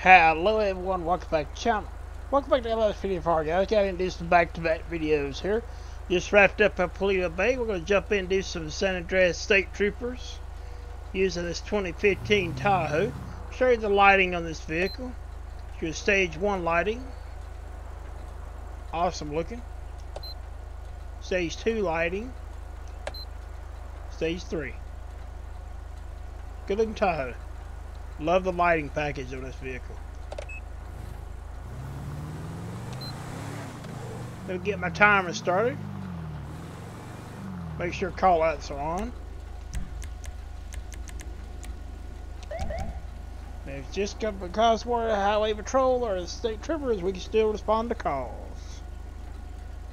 Hello everyone, welcome back to the channel. Welcome back to LSPDFR guys. Got to do some back-to-back videos here. Just wrapped up at Paleto Bay. We're going to jump in and do some San Andreas State Troopers using this 2015 Tahoe. Show you the lighting on this vehicle. It's Your stage 1 lighting. Awesome looking. Stage 2 lighting. Stage 3. Good looking Tahoe. Love the lighting package on this vehicle. Let me get my timer started. Make sure call outs are on. And if just because we're a highway patrol or the state troopers, we can still respond to calls.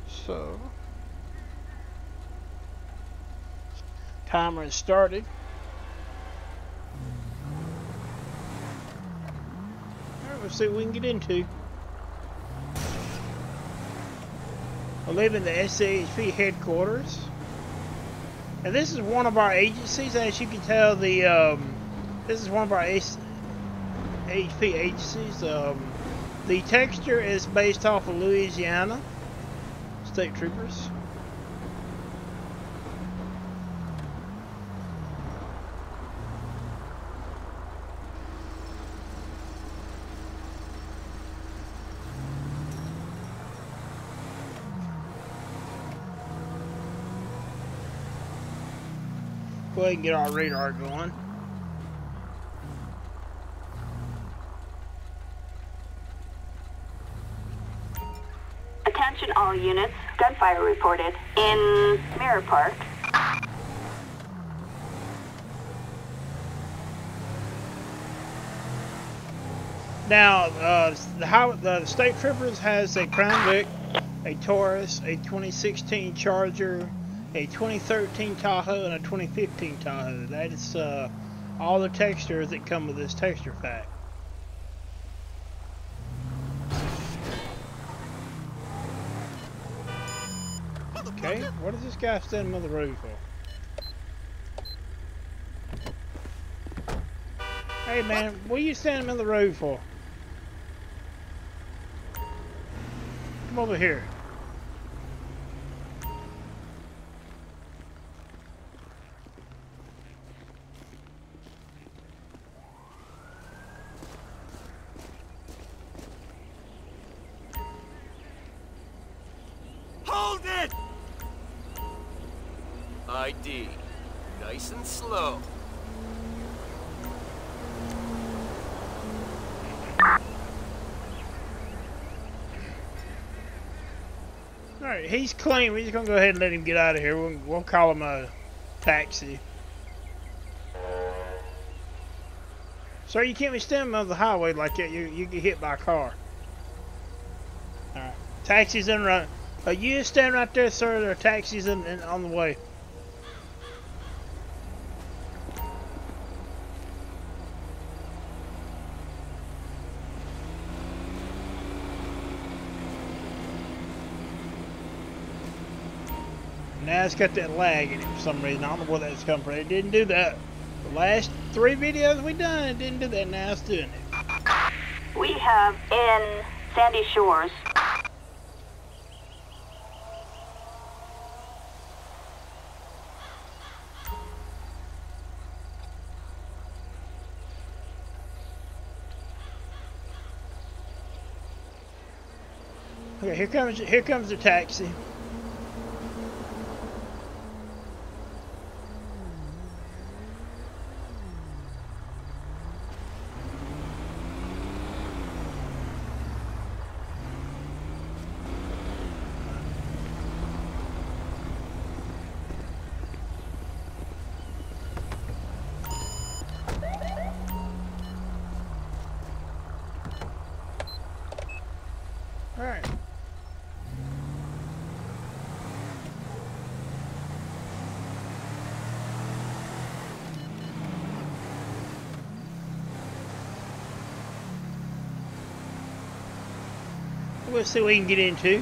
So, timer is started. Let's see what we can get into. I live in the SAHP headquarters. And this is one of our agencies, as you can tell, the um, this is one of our HP agencies. Um, the texture is based off of Louisiana State Troopers. Ahead and get our radar going. Attention all units, gunfire reported in Mirror Park. Now, uh, the, how, the State Troopers has a Crown Vic, a Taurus, a 2016 Charger, a 2013 Tahoe and a 2015 Tahoe. That is uh, all the textures that come with this texture pack. Okay, what is this guy standing on the road for? Hey man, what are you standing on the road for? Come over here. He's clean. We're just to go ahead and let him get out of here. We'll, we'll call him a taxi. Sir, you can't be standing on the highway like that. You, you get hit by a car. Alright. Taxi's in run. Uh, you stand right there, sir. There are taxis in, in, on the way. Now it's got that lag in it for some reason. I don't know where that's come from. It didn't do that. The last three videos we done, it didn't do that. Now it's doing it. We have in Sandy Shores. Okay, here comes here comes the taxi. Alright. We'll see what we can get into.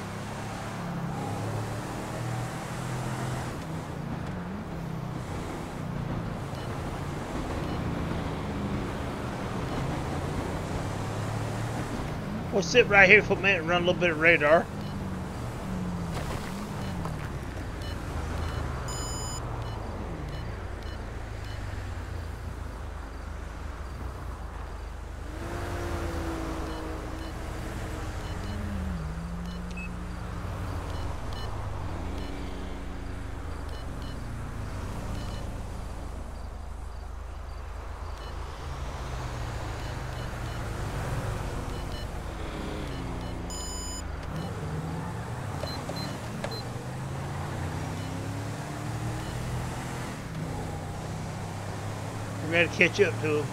We'll sit right here for a minute and run a little bit of radar. We gotta catch up to him.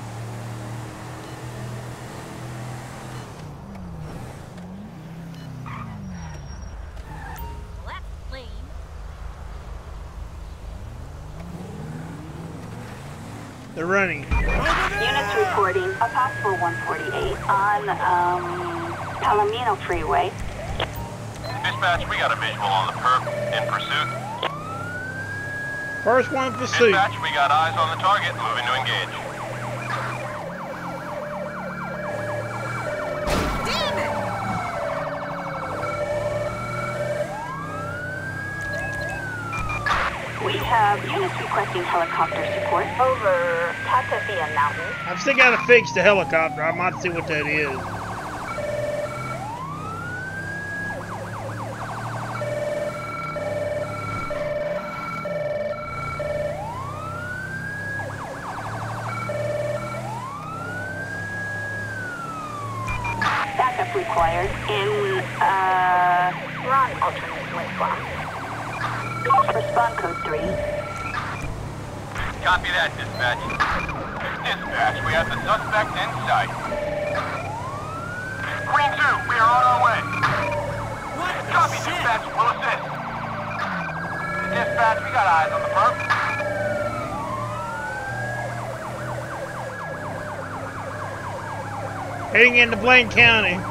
Left lane. They're running. Units reporting a possible 148 on um, Palomino Freeway. Dispatch, we got a visual on the perp in pursuit. First one in pursuit. Dispatch, we got eyes on the target, moving to engage. Damn it! We have units requesting helicopter support over Tataviam Mountain. I've still gotta fix the helicopter. I might see what that is. Backup required in, uh, Ron alternate wind Respond code 3. Copy that, dispatch. Dispatch, we have the suspect in sight. Green 2, we are on our way. What the Copy, shit? dispatch, we'll assist. Dispatch, we got eyes on the perp. Into Blaine County.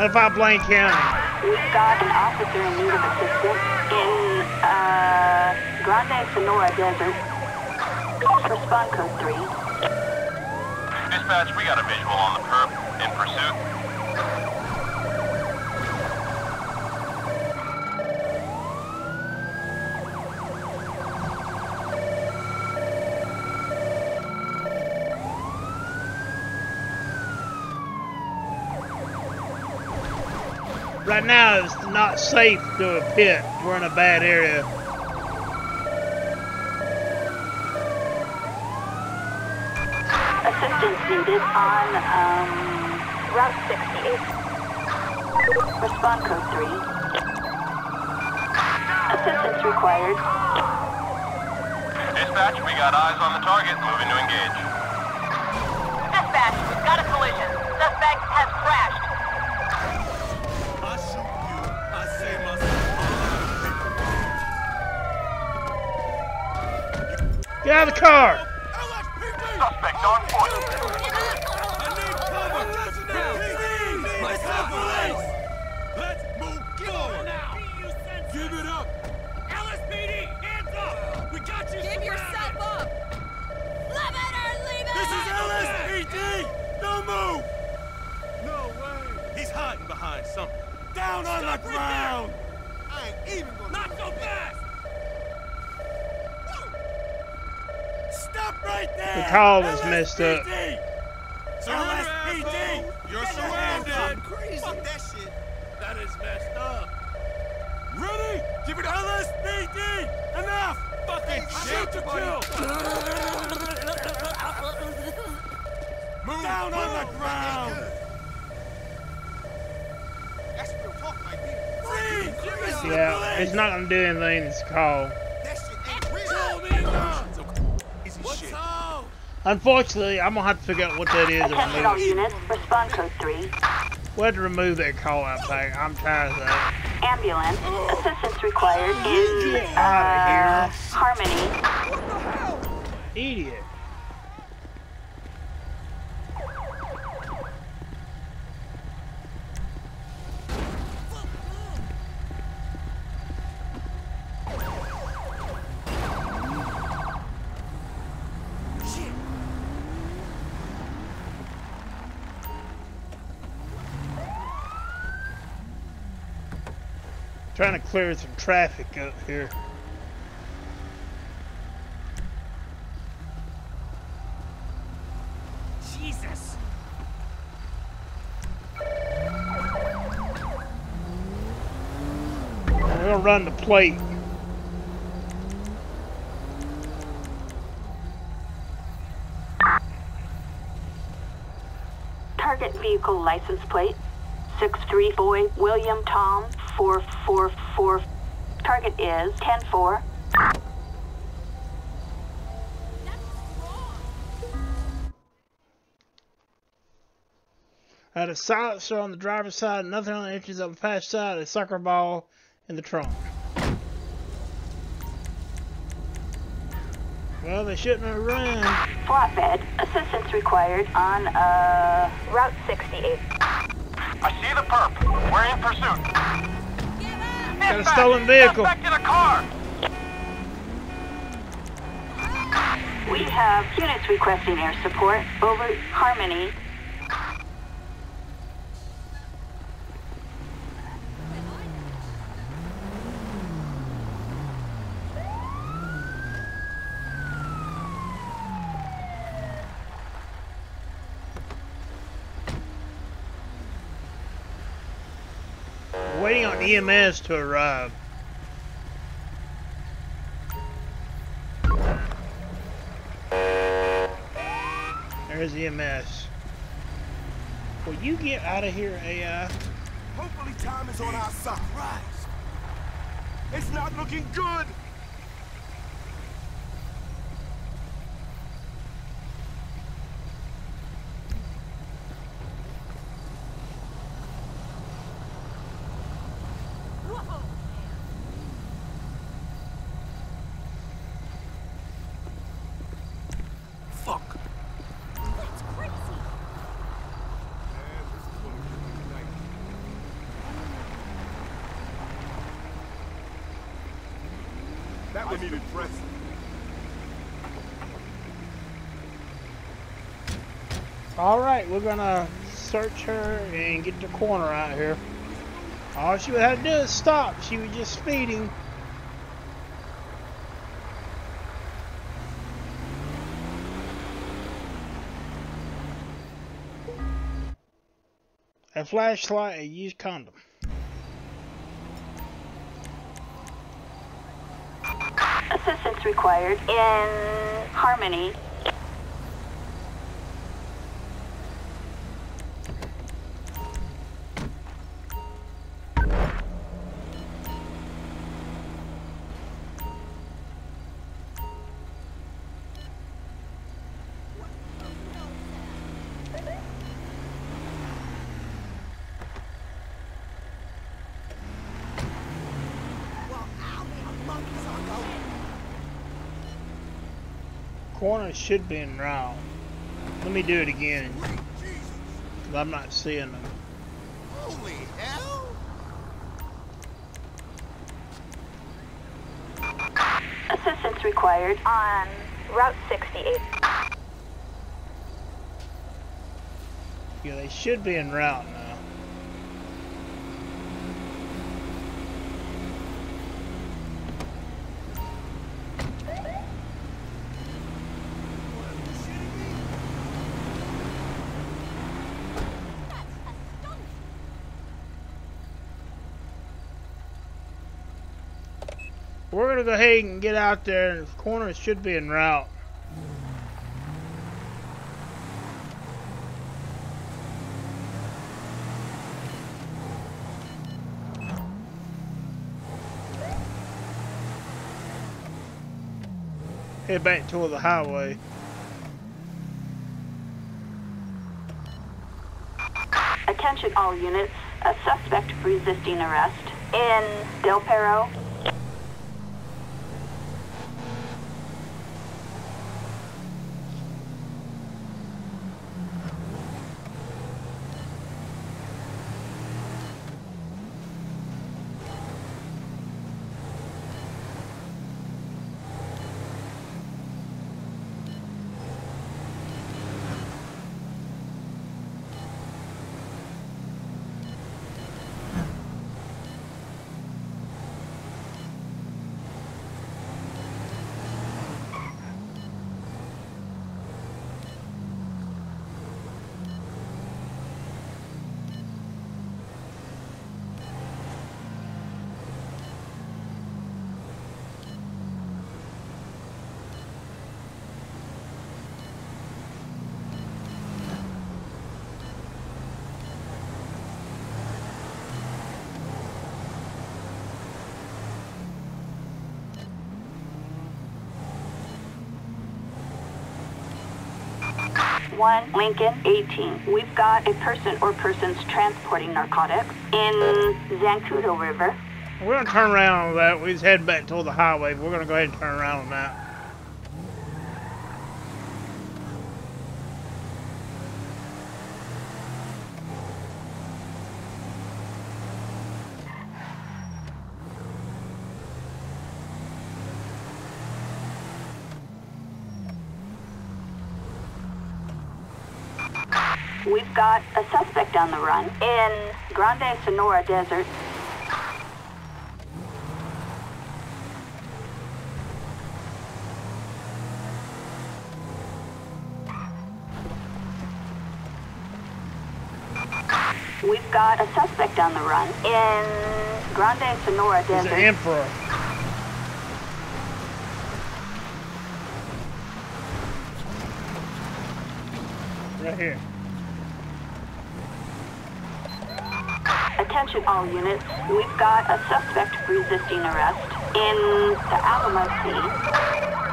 Notify Blaine County. We've got an officer in need of assistance in, uh, Grande Sonora Desert. Respond code 3. Dispatch, we got a visual on the perp in pursuit. Right now, it's not safe to do a pit. We're in a bad area. Assistance needed on, um, Route 68. Respond code 3. Assistance required. Dispatch, we got eyes on the target, moving to engage. Dispatch, we've got a collision. Suspect has crashed. I shoot you, I save myself. Get out of the car! LSPD! Suspect on foot. I need cover! Now! Myself, police! Let's move forward now! Give it up! LSPD, hands up! We got you Give yourself up! Live it or leave it! This is LSPD! Don't move! No way! He's hiding behind something. Down on the ground! I ain't even gonna... Not so fast! Stop right there! The call was messed up. LSPD! You're surrounded! Crazy. Fuck that shit! That is messed up! Ready? Give it LSPD! Enough! Fucking shoot to kill! Move Down on the ground! That's real talk right there. Freeze! Mr. Yeah, it's not gonna do anything. It's called. Unfortunately, I'm gonna have to figure out what that is. Attention all units, respond code 3. We'll have to remove that call out pack. I'm tired of that. Ambulance, assistance required in uh, Harmony. Idiot. Trying to clear some traffic up here. Jesus! We're gonna run the plate. Target vehicle license plate 63 boy William Tom 444. Target is 104. Had a silencer on the driver's side, nothing on the engines on the passenger side, a soccer ball in the trunk. Well, they shouldn't have run. Flatbed, assistance required on uh, Route 68. I see the perp. We're in pursuit. Got a Dispatch, stolen vehicle. Suspect in a car. We have units requesting air support over Harmony. Waiting on EMS to arrive. There's EMS. Will you get out of here, AI? Hopefully time is on our side. It's not looking good! Fuck. That one needed pressing. Alright, we're gonna search her and get the corner out here. All she would have to do is stop. She was just speeding. A flashlight, a used condom. Assistance required in Harmony. Corner should be in route. Let me do it again. Cause I'm not seeing them. Holy hell! Assistance required on Route 68. Yeah, they should be in route we're going to go ahead and get out there. And the corner should be in route. Head back toward the highway. Attention all units. A suspect resisting arrest in Del Perro, One Lincoln 18. We've got a person or persons transporting narcotics in Zancudo River. We're gonna turn around on that. We just head back toward the highway. We're gonna go ahead and turn around on that. We've got a suspect on the run in Grande Sonora Desert. We've got a suspect on the run in Grande Sonora He's an Desert. emperor. Right here. Attention all units. We've got a suspect resisting arrest in the Alamo Sea.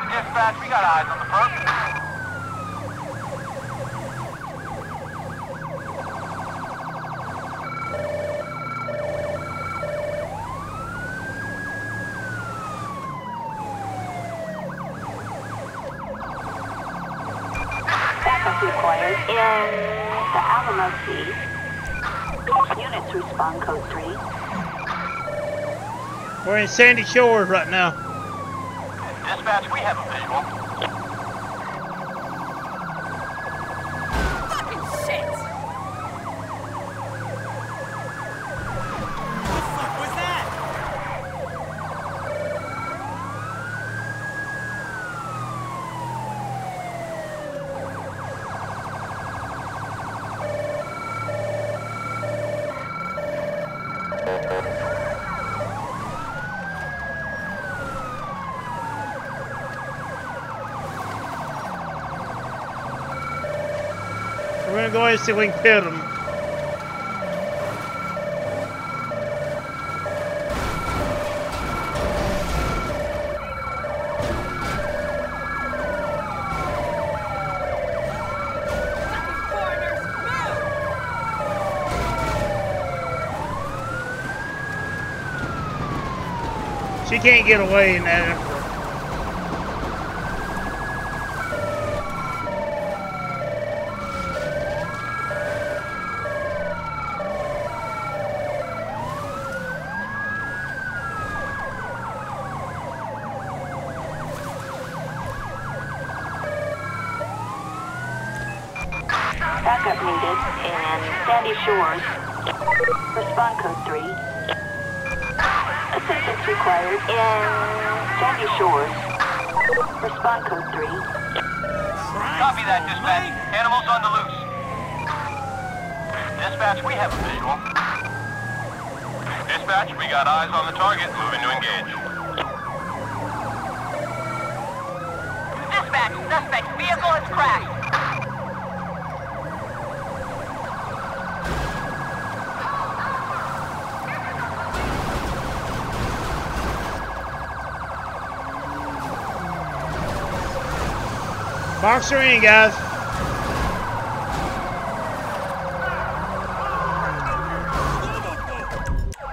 Dispatch, we got eyes on the perp. Backup required in the Alamo Sea. Units respond code 3. We're in Sandy Shores right now. Dispatch, we have a visual. Gonna go ahead and see if we can pit him. She can't get away in that emperor. Backup needed in Sandy Shores. Respond code 3. Assistance required in Sandy Shores. Respond code 3. Copy that, dispatch. Animals on the loose. Dispatch, we have a visual. Dispatch, we got eyes on the target. Moving to engage. Dispatch, suspect vehicle has crashed. Box her in, guys.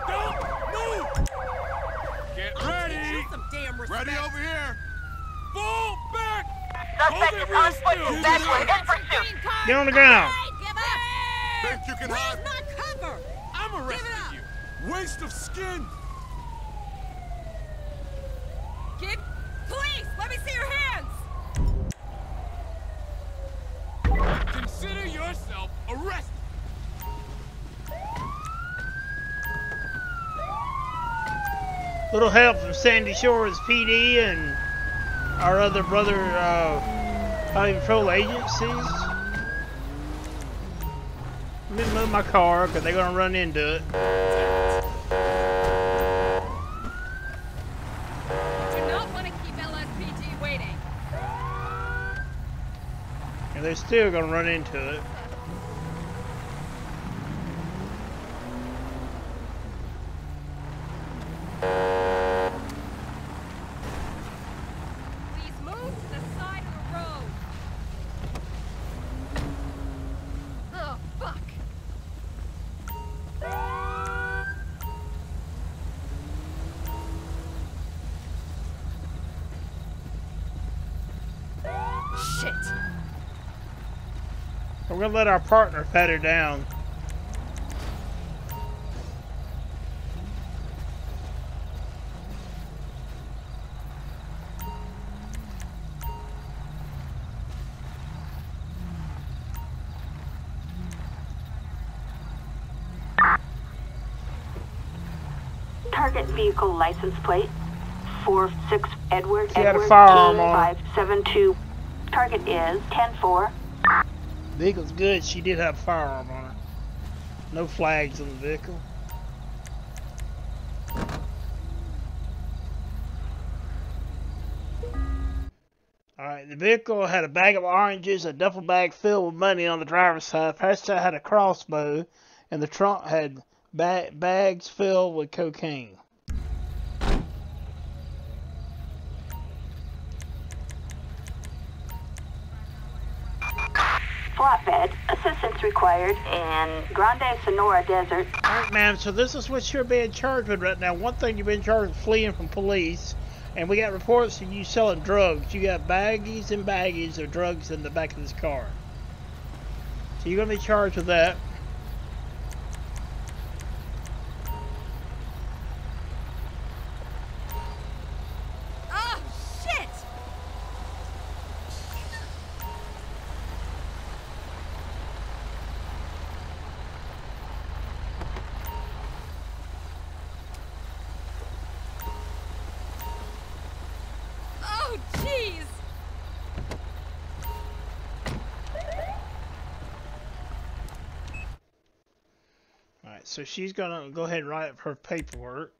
Don't move! Get ready! Some damn respect. Ready over here. Fall back! Suspect is on foot. still. Dispatch, we're in pursuit. Get on the ground. Give up! Think you can hide? Where's my cover? I'm arresting up. you! Waste of skin! Give... Police! Let me see your hands! Consider yourself arrested! Little help from Sandy Shores PD and our other brother uh, highway patrol agencies. Let me move my car because they're going to run into it. Do not want to keep LSPD waiting. And they're still going to run into it. Let our partner pat her down. Target vehicle license plate. 46 Edward She had a Edward firearm on 572. Target is 104. Vehicle's good. She did have a firearm on her. No flags on the vehicle. Alright, the vehicle had a bag of oranges, a duffel bag filled with money on the driver's side. Passenger had a crossbow, and the trunk had ba- bags filled with cocaine. Flatbed. Assistance required in Grande Sonora Desert. Alright, ma'am, so this is what you're being charged with right now. One thing you've been charged with fleeing from police, and we got reports of you selling drugs. You got baggies and baggies of drugs in the back of this car. So you're going to be charged with that. So she's to go ahead and write up her paperwork.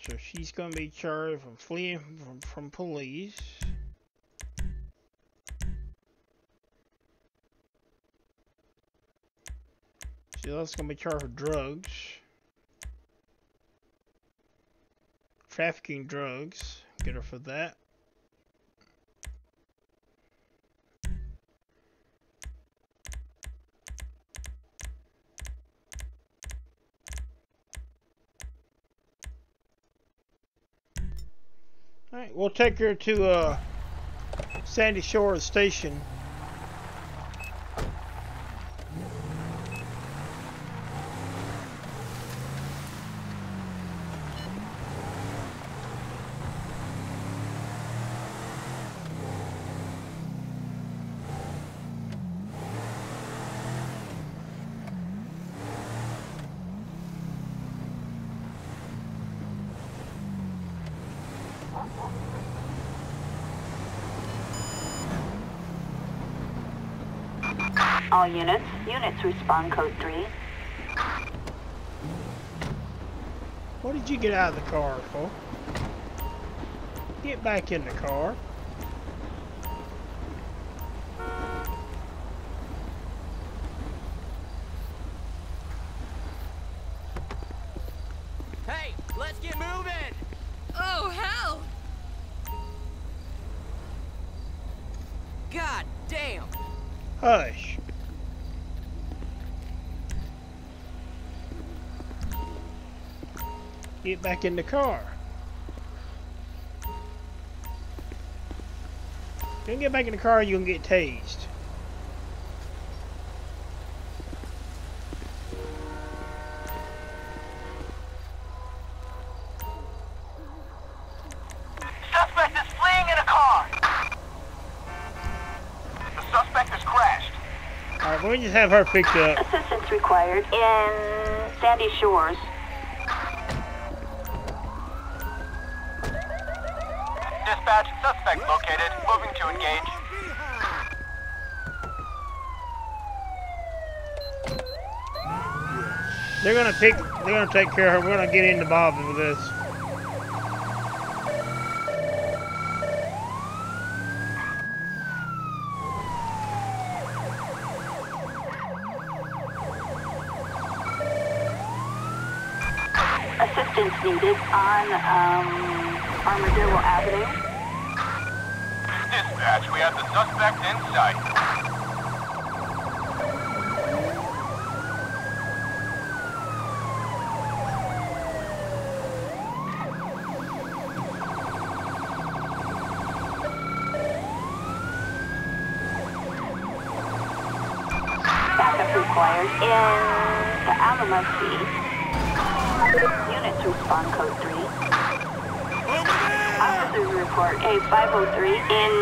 So she's going to be charged from fleeing from, from police. She's also going to be charged with drugs. Trafficking drugs. Get her for that. Alright, we'll take her to uh, Sandy Shore Station. units. Units respond code 3. What did you get out of the car for? Get back in the car. Hey, let's get moving! Oh, hell! God damn! Hush. Get back in the car. Don't get back in the car, you're gonna get tased. Suspect is fleeing in a car. The suspect has crashed. Alright, we'll just have her picked up. Assistance required in Sandy Shores. Dispatch, suspect located. Moving to engage. They're gonna pick. They're gonna take care of her. We're gonna get into Bob with this. Assistance needed on um, Armadillo Avenue. Dispatch, we have the suspect in sight. Required in the Alamo Sea. Units respond code 3. Officers report A503 in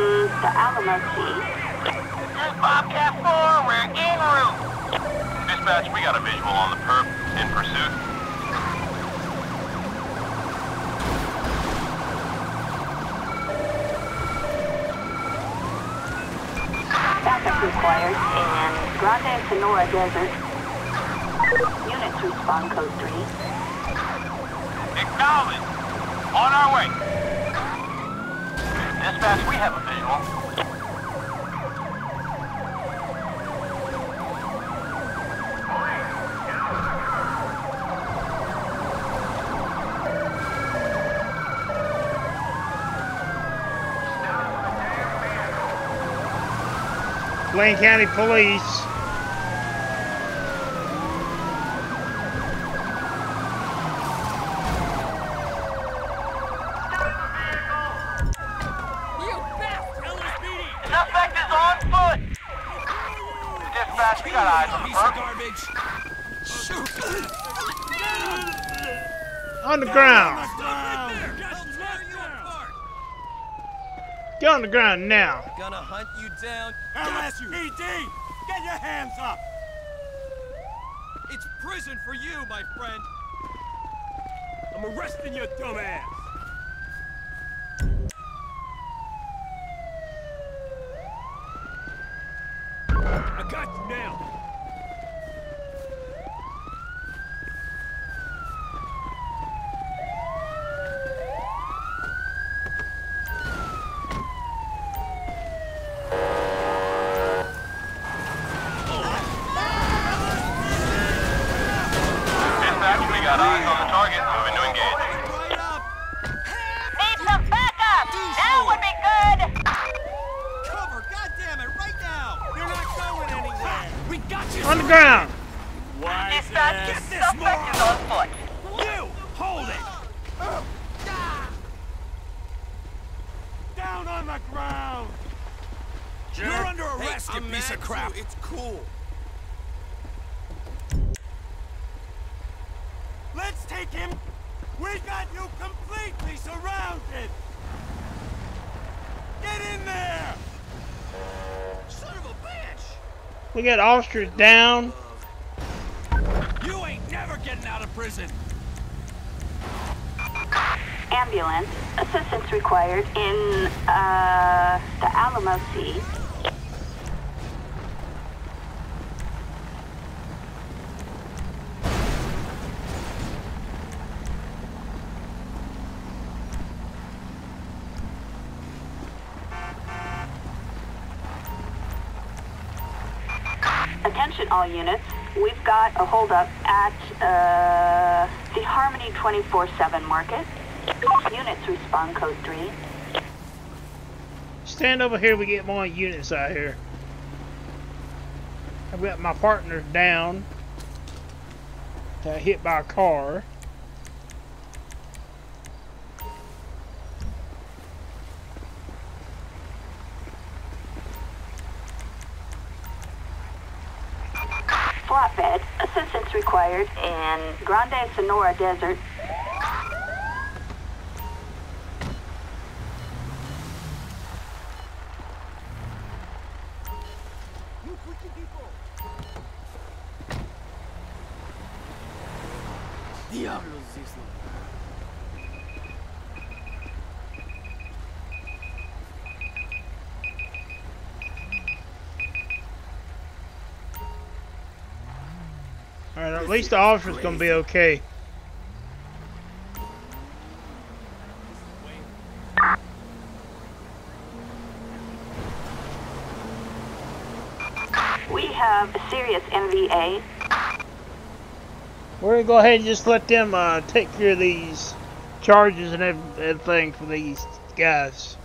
the Alamo Sea. This is Bobcat 4, we're en route. Dispatch, we got a visual on the perp. In pursuit. Backup required in Grande Sonora Desert. Units respond code 3. Acknowledge. On our way. Dispatch, we have a visual. Blaine County Police. You bastard! Suspect is on foot. Dispatch, we got eyes on the Piece of perp. garbage! Shoot! On the ground. Right there! I'll tear you apart! Get on the ground now. Gonna hunt you down. LSPD! Get your hands up! It's prison for you, my friend! I'm arresting your dumb ass! I got you now! Dispatch, we got eyes on the target. Moving to engage. Need some backup! Now would be good! Cover, goddammit, right now! You're not going anywhere! We got you! On the ground. Dispatch, Get this suspect is on foot. You! Hold it! Down on the ground! You're under arrest, you piece of crap! It's cool. Let's take him! We got you completely surrounded! Get in there! Son of a bitch! We got officers down. You ain't never getting out of prison! Ambulance. Assistance required in uh, the Alamo Sea. Attention all units. We've got a holdup at uh, the Harmony 24-7 market. Units respond code 3. stand over here. We get more units out here. I've got my partner down. Got hit by a car. Flatbed. Assistance required in Grand Senora Desert. Least the officer's gonna be okay. We have a serious MVA. We're gonna go ahead and just let them uh, take care of these charges and ev- everything for these guys.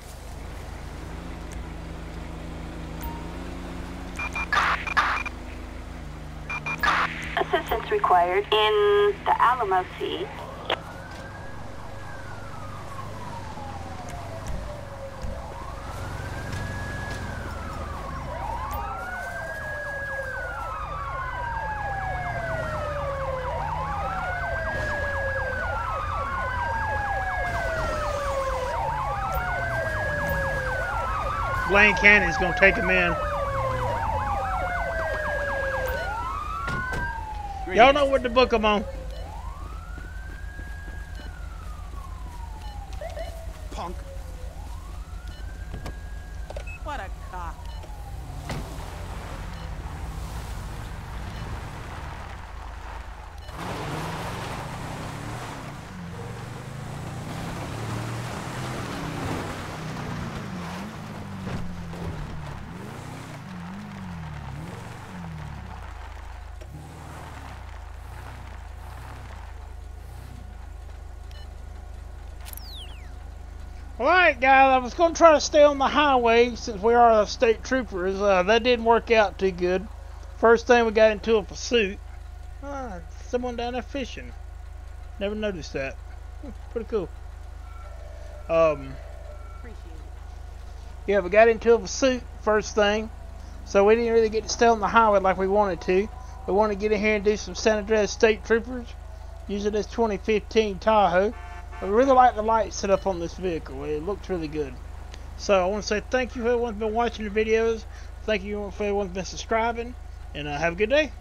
In the Alamo Sea. Blaine County's gonna take them in. Y'all know what to book them on. Alright, guys, I was going to try to stay on the highway since we are the state troopers. Uh, that didn't work out too good. First thing, we got into a pursuit. Ah, someone down there fishing. Never noticed that. Hmm, Pretty cool. Um, yeah, we got into a pursuit first thing. So we didn't really get to stay on the highway like we wanted to. We wanted to get in here and do some San Andreas State Troopers using this 2015 Tahoe. I really like the lights set up on this vehicle. It looks really good. So I want to say thank you for everyone who's been watching the videos. Thank you for everyone who's been subscribing. And uh, have a good day.